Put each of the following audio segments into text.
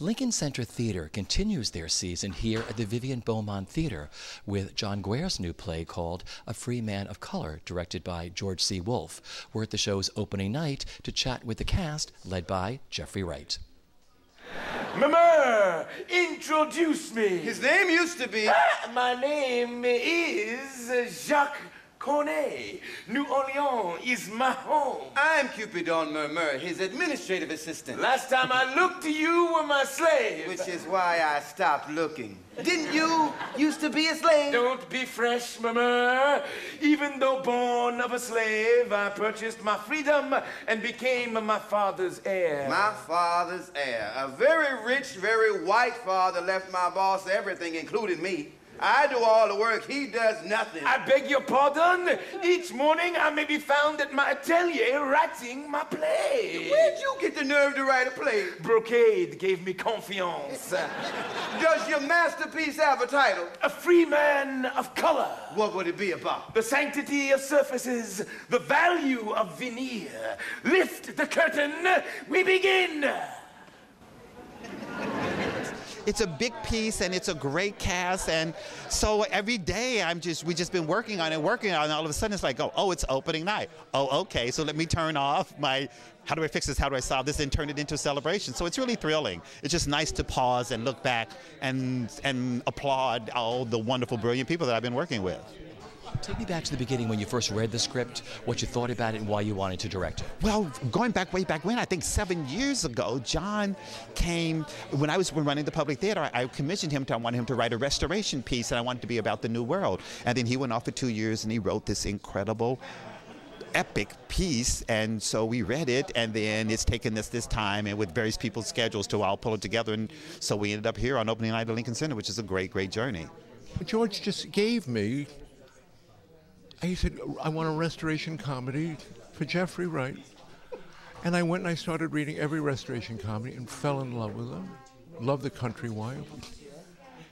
Lincoln Center Theater continues their season here at the Vivian Beaumont Theater with John Guare's new play called A Free Man of Color, directed by George C. Wolfe. We're at the show's opening night to chat with the cast, led by Jeffrey Wright. Mama, introduce me. His name used to be. Ah, my name is Jacques Cornet. New Orleans is my home. I'm Cupidon Murmur, his administrative assistant. Last time I looked, to you were my slave. Which is why I stopped looking. Didn't you used to be a slave? Don't be fresh, mama. Even though born of a slave, I purchased my freedom and became my father's heir. My father's heir. A very rich, very white father left my boss everything, including me. I do all the work, he does nothing. I beg your pardon. Each morning I may be found at my atelier writing my play. Where'd you get the nerve to write a play? Brocade gave me confiance. Does your masterpiece have a title? A free man of color. What would it be about? The sanctity of surfaces, the value of veneer. Lift the curtain, we begin. It's a big piece and it's a great cast. And so every day i'm just we just been working on it working on it. And all of a sudden it's like oh oh it's opening night. Oh okay. So let me turn off my how do i fix this? How do i solve this? And turn it into a celebration. So it's really thrilling. It's just nice to pause and look back and and applaud all the wonderful brilliant people that i've been working with Take me back to the beginning when you first read the script, what you thought about it, and why you wanted to direct it. Well, going back way back when, I think seven years ago, John came when I was running the public theater. I commissioned him to I wanted him to write a restoration piece, and I wanted to be about the New World. And then he went off for two years, and he wrote this incredible epic piece and so we read it and then it's taken us this time and with various people's schedules to all pull it together and so we ended up here on opening night at lincoln center which is a great great journey george just gave me he said, I want a restoration comedy for Jeffrey Wright. And I went and I started reading every restoration comedy and fell in love with them. Loved the Country Wife.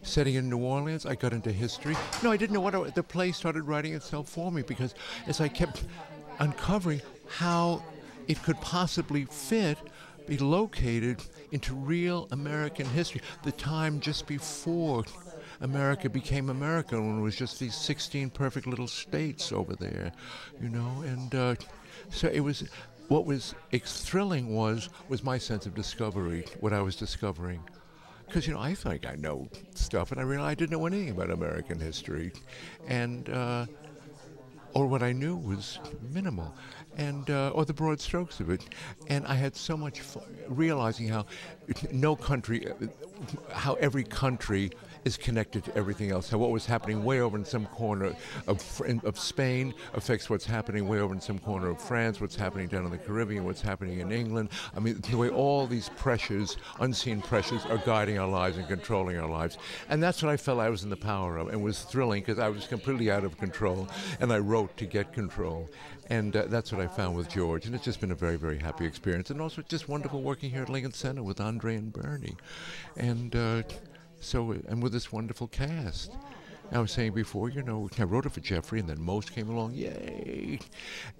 Setting in New Orleans, I got into history. No, I didn't know what I, the play started writing itself for me because as I kept uncovering how it could possibly fit, be located into real American history, the time just before America became America when it was just these 16 perfect little states over there, you know. And uh, so it was. What was thrilling was was my sense of discovery, what I was discovering because you know I think I know stuff, and I realized I didn't know anything about American history, and uh, or what I knew was minimal, and uh, or the broad strokes of it, and I had so much fun realizing how no country, how every country is connected to everything else. How what was happening way over in some corner of, of Spain affects what's happening way over in some corner of France, what's happening down in the Caribbean, what's happening in England. I mean, the way all these pressures, unseen pressures, are guiding our lives and controlling our lives. And that's what I felt I was in the power of and was thrilling because I was completely out of control and I wrote to get control. And uh, that's what I found with George. And it's just been a very, very happy experience. And also just wonderful working here at Lincoln Center with Andre and Bernie. And uh, so, and with this wonderful cast. I was saying before, you know, I wrote it for Jeffrey, and then Mos came along, yay!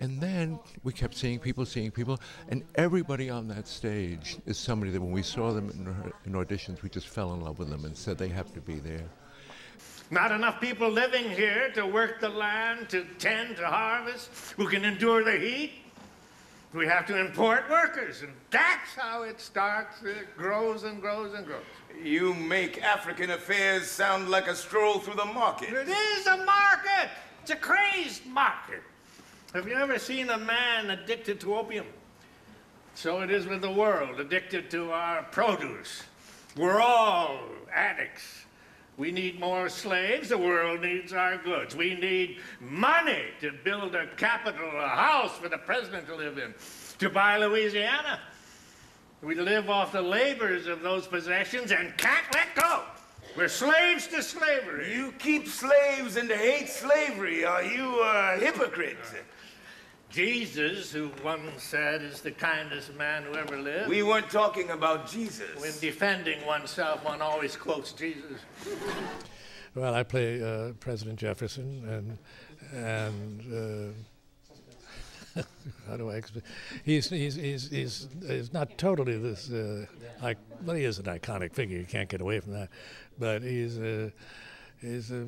And then we kept seeing people, seeing people, and everybody on that stage is somebody that when we saw them in, in auditions, we just fell in love with them and said they have to be there. Not enough people living here to work the land, to tend, to harvest, who can endure the heat. We have to import workers, and that's how it starts. It grows and grows and grows. You make African affairs sound like a stroll through the market. It is a market. It's a crazed market. Have you ever seen a man addicted to opium? So it is with the world, addicted to our produce. We're all addicts. We need more slaves. The world needs our goods. We need money to build a capital, a house for the president to live in, to buy Louisiana. We live off the labors of those possessions and can't let go. We're slaves to slavery. You keep slaves and hate slavery. Are you a hypocrite? Jesus, who one said is the kindest man who ever lived. We weren't talking about Jesus. When defending oneself, one always quotes Jesus. Well, I play uh, President Jefferson, and and uh, how do I explain? He's he's he's he's, he's not totally this. Uh, like, well, he is an iconic figure. You can't get away from that. But he's uh, he's uh,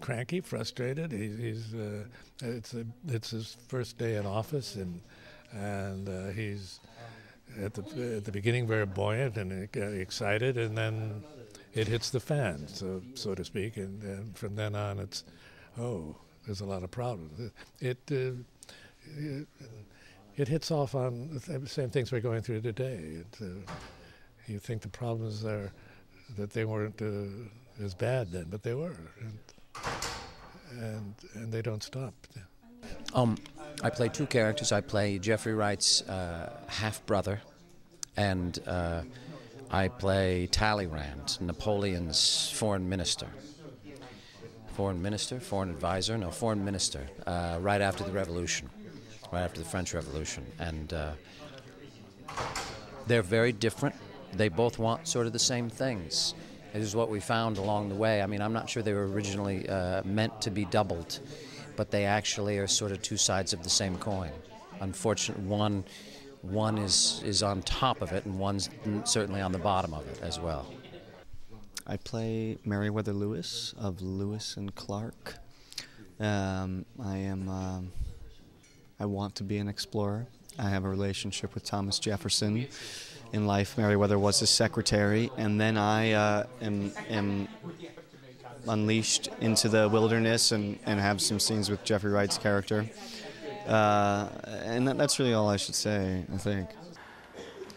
cranky, frustrated. He's, he's uh, it's a, it's his first day in office, and and uh, he's at the at the beginning very buoyant and excited, and then it hits the fan, so so to speak, and, and from then on, it's oh there's a lot of problems. It, it, it, it hits off on the same things we're going through today. Uh, you think the problems are that they weren't uh, as bad then, but they were, and, and and they don't stop. Um, I play two characters. I play Jeffrey Wright's uh, half brother, and uh, I play Talleyrand, Napoleon's foreign minister foreign minister, foreign advisor, no, foreign minister, uh, right after the revolution, right after the French Revolution. And uh, they're very different. They both want sort of the same things. This is what we found along the way. I mean, I'm not sure they were originally uh, meant to be doubled, but they actually are sort of two sides of the same coin. Unfortunately, one one is is on top of it, and one's certainly on the bottom of it as well. I play Meriwether Lewis of Lewis and Clark. Um, I am. Um, I want to be an explorer. I have a relationship with Thomas Jefferson. In life, Meriwether was his secretary, and then I uh, am, am unleashed into the wilderness and, and have some scenes with Jeffrey Wright's character. Uh, and that, that's really all I should say, I think.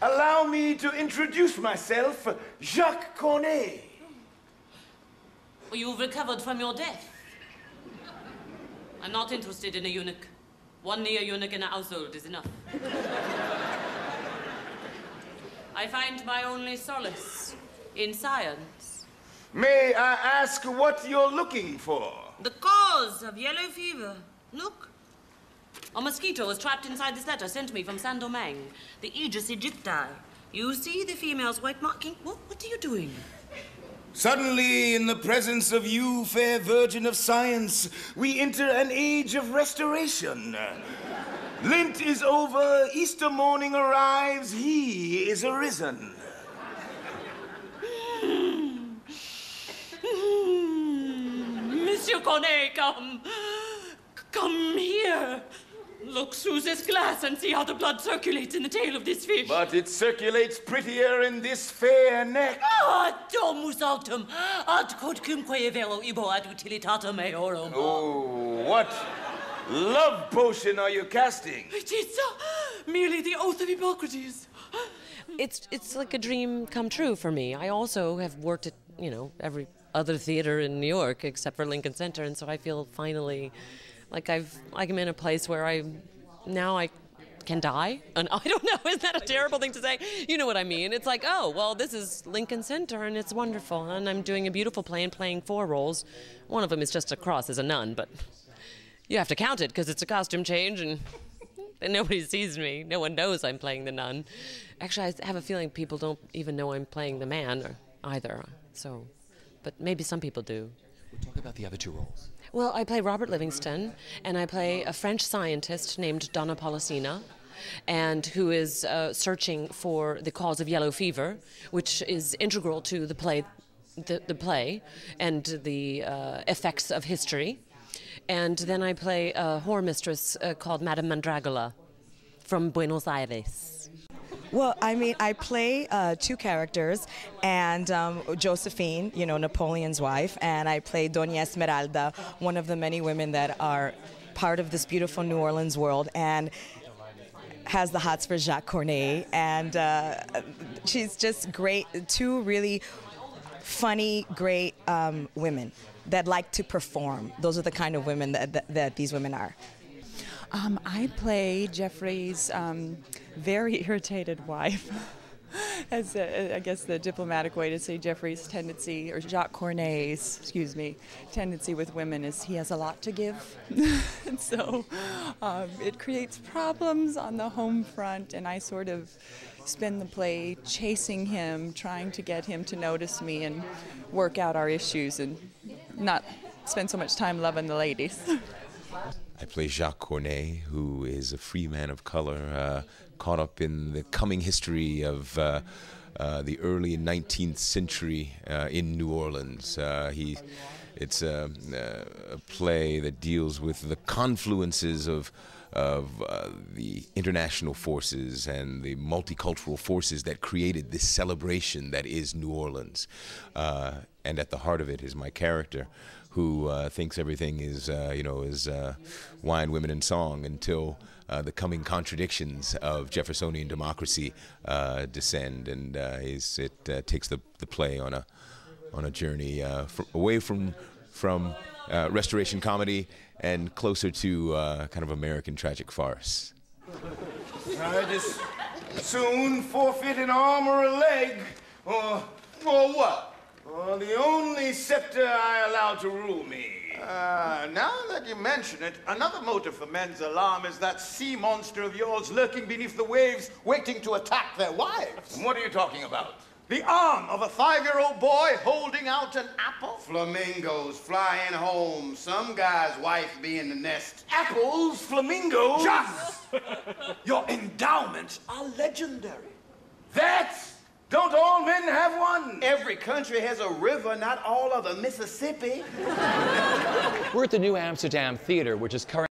Allow me to introduce myself, Jacques Cornet. You've recovered from your death. I'm not interested in a eunuch. One near eunuch in a household is enough. I find my only solace in science. May I ask what you're looking for? The cause of yellow fever. Look. A mosquito was trapped inside this letter sent me from Saint Domingue, the Aedes aegypti. You see the female's white marking? What, what are you doing? Suddenly, in the presence of you, fair virgin of science, we enter an age of restoration. Lent is over, Easter morning arrives, he is arisen. Monsieur Cornet, come. Come here. Look through this glass and see how the blood circulates in the tail of this fish. But it circulates prettier in this fair neck. Ah, domus altum, ad quodcumque vero ibo ad utilitatem eorum. Oh, what love potion are you casting? It is uh, merely the oath of Hippocrates. It's, it's like a dream come true for me. I also have worked at, you know, every other theater in New York except for Lincoln Center, and so I feel finally like I've like I'm in a place where I now I can die. And I don't know, is that a terrible thing to say? You know what I mean? It's like, oh, well, this is Lincoln Center and it's wonderful. And I'm doing a beautiful play and playing four roles. One of them is just a cross as a nun, but you have to count it because it's a costume change and, and nobody sees me. No one knows I'm playing the nun. Actually, I have a feeling people don't even know I'm playing the man or either. So, but maybe some people do. We'll talk about the other two roles. Well, I play Robert Livingston, and I play a French scientist named Donna Polissena, and who is uh, searching for the cause of yellow fever, which is integral to the play, the, the play, and the uh, effects of history. And then I play a whore mistress uh, called Madame Mandragola from Buenos Aires. Well, I mean, I play uh, two characters, and um, Josephine, you know, Napoleon's wife, and I play Doña Smeralda, one of the many women that are part of this beautiful New Orleans world, and has the hots for Jacques Cornet, and uh, she's just great. Two really funny, great um, women that like to perform. Those are the kind of women that, that, that these women are. Um, I play Jeffrey's um, very irritated wife. As a, I guess the diplomatic way to say Jeffrey's tendency, or Jacques Cornet's, excuse me, tendency with women is he has a lot to give. and so um, it creates problems on the home front, and I sort of spend the play chasing him, trying to get him to notice me and work out our issues and not spend so much time loving the ladies. I play Jacques Cornet, who is a free man of color, uh, caught up in the coming history of uh, uh, the early 19th century uh, in New Orleans. Uh, he, it's a, a, play that deals with the confluences of of uh, the international forces and the multicultural forces that created this celebration that is New Orleans. Uh, and at the heart of it is my character, who uh, thinks everything is, uh, you know, is uh, wine, women, and song until uh, the coming contradictions of Jeffersonian democracy descend, and it takes the, the play on a on a journey away from from restoration comedy and closer to uh, kind of American tragic farce. I just soon forfeit an arm or a leg, or, or what? Or the only scepter I allow to rule me. Uh, now that you mention it, another motive for men's alarm is that sea monster of yours lurking beneath the waves, waiting to attack their wives. What are you talking about? The arm of a five-year-old boy holding out an apple? Flamingos flying home. Some guy's wife be in the nest. Apples? Flamingos? Just! Your endowments are legendary. That's... Don't all men have one? Every country has a river, not all of the Mississippi. We're at the New Amsterdam Theater, which is currently